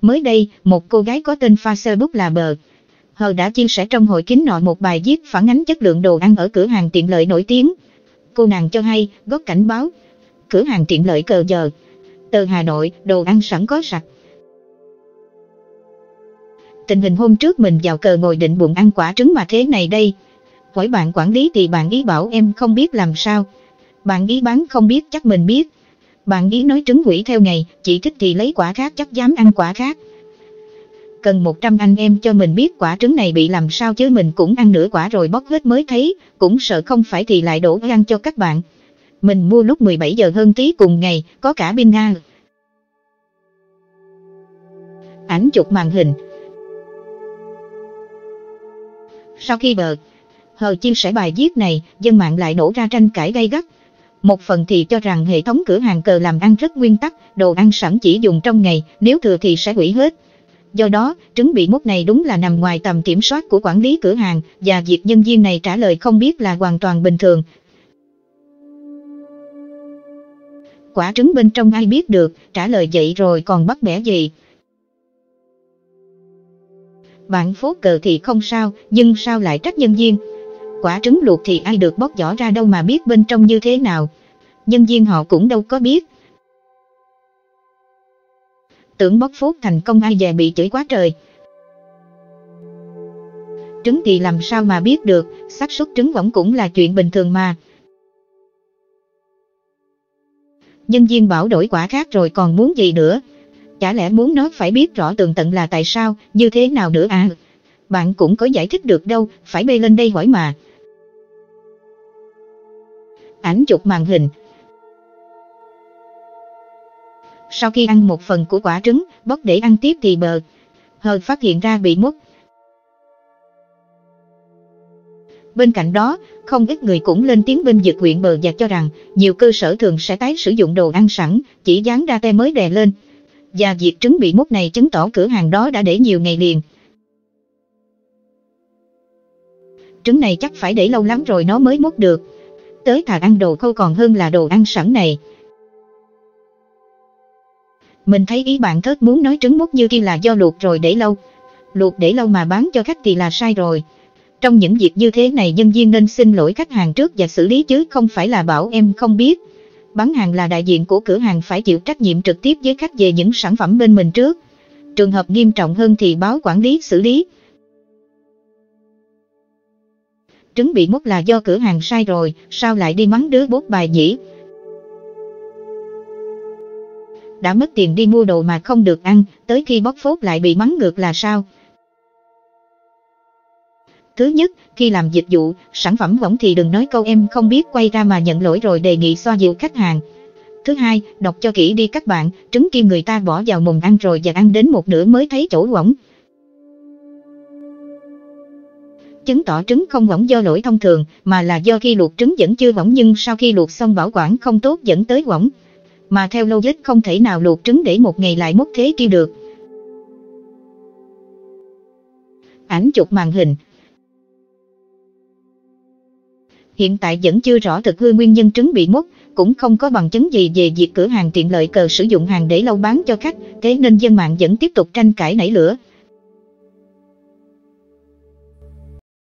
Mới đây, một cô gái có tên Facebook là Bờ. Hờ đã chia sẻ trong hội kín nọ một bài viết phản ánh chất lượng đồ ăn ở cửa hàng tiện lợi nổi tiếng. Cô nàng cho hay, gót cảnh báo, cửa hàng tiện lợi cờ giờ. Từ Hà Nội, đồ ăn sẵn có sạch. Tình hình hôm trước mình vào cờ ngồi định bụng ăn quả trứng mà thế này đây. Hỏi bạn quản lý thì bạn ý bảo em không biết làm sao. Bạn ý bán không biết chắc mình biết. Bạn ý nói trứng quỷ theo ngày, chỉ thích thì lấy quả khác chắc dám ăn quả khác. Cần 100 anh em cho mình biết quả trứng này bị làm sao chứ mình cũng ăn nửa quả rồi bóc hết mới thấy, cũng sợ không phải thì lại đổ ăn cho các bạn. Mình mua lúc 17 giờ hơn tí cùng ngày, có cả pin Nga. Ảnh chụp màn hình Sau khi bờ, hờ chia sẻ bài viết này, dân mạng lại nổ ra tranh cãi gay gắt. Một phần thì cho rằng hệ thống cửa hàng cờ làm ăn rất nguyên tắc, đồ ăn sẵn chỉ dùng trong ngày, nếu thừa thì sẽ hủy hết. Do đó, trứng bị mốt này đúng là nằm ngoài tầm kiểm soát của quản lý cửa hàng, và việc nhân viên này trả lời không biết là hoàn toàn bình thường. Quả trứng bên trong ai biết được, trả lời vậy rồi còn bắt bẻ gì. Bạn phố cờ thì không sao, nhưng sao lại trách nhân viên? Quả trứng luộc thì ai được bóc vỏ ra đâu mà biết bên trong như thế nào. Nhân viên họ cũng đâu có biết. Tưởng bóc phốt thành công ai về bị chửi quá trời. Trứng thì làm sao mà biết được, xác suất trứng võng cũng là chuyện bình thường mà. Nhân viên bảo đổi quả khác rồi còn muốn gì nữa. Chả lẽ muốn nó phải biết rõ tường tận là tại sao, như thế nào nữa à? Bạn cũng có giải thích được đâu, phải bê lên đây hỏi mà. Ảnh chụp màn hình Sau khi ăn một phần của quả trứng, bóc để ăn tiếp thì bờ, hờ phát hiện ra bị mút. Bên cạnh đó, không ít người cũng lên tiếng bên dược huyện bờ và cho rằng nhiều cơ sở thường sẽ tái sử dụng đồ ăn sẵn, chỉ dán ra tem mới đè lên. Và việc trứng bị mút này chứng tỏ cửa hàng đó đã để nhiều ngày liền. Trứng này chắc phải để lâu lắm rồi nó mới mút được. Tới thà ăn đồ khô còn hơn là đồ ăn sẵn này. Mình thấy ý bạn thớt muốn nói trứng mút như kia là do luộc rồi để lâu. Luộc để lâu mà bán cho khách thì là sai rồi. Trong những việc như thế này nhân viên nên xin lỗi khách hàng trước và xử lý chứ không phải là bảo em không biết. Bán hàng là đại diện của cửa hàng phải chịu trách nhiệm trực tiếp với khách về những sản phẩm bên mình trước. Trường hợp nghiêm trọng hơn thì báo quản lý xử lý. Trứng bị mút là do cửa hàng sai rồi, sao lại đi mắng đứa bốt bài nhỉ? Đã mất tiền đi mua đồ mà không được ăn, tới khi bóc phốt lại bị mắng ngược là sao? Thứ nhất, khi làm dịch vụ, sản phẩm võng thì đừng nói câu em không biết quay ra mà nhận lỗi rồi đề nghị xoa dịu khách hàng. Thứ hai, đọc cho kỹ đi các bạn, trứng kim người ta bỏ vào mùng ăn rồi và ăn đến một nửa mới thấy chỗ võng. Chứng tỏ trứng không võng do lỗi thông thường, mà là do khi luộc trứng vẫn chưa võng nhưng sau khi luộc xong bảo quản không tốt dẫn tới võng. Mà theo logic không thể nào luộc trứng để một ngày lại mất thế kia được. Ảnh chụp màn hình, hiện tại vẫn chưa rõ thực hư nguyên nhân trứng bị mất, cũng không có bằng chứng gì về việc cửa hàng tiện lợi cờ sử dụng hàng để lâu bán cho khách, thế nên dân mạng vẫn tiếp tục tranh cãi nảy lửa.